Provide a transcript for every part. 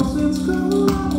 Roses go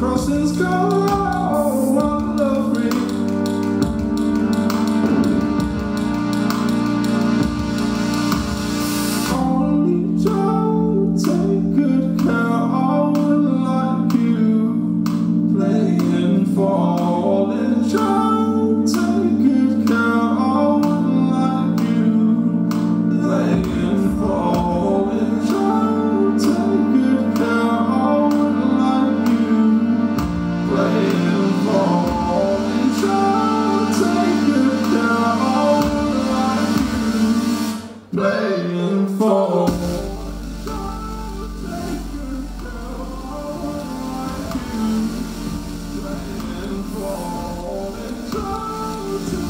crosses go.